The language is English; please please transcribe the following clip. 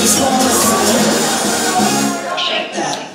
just you. Shake that.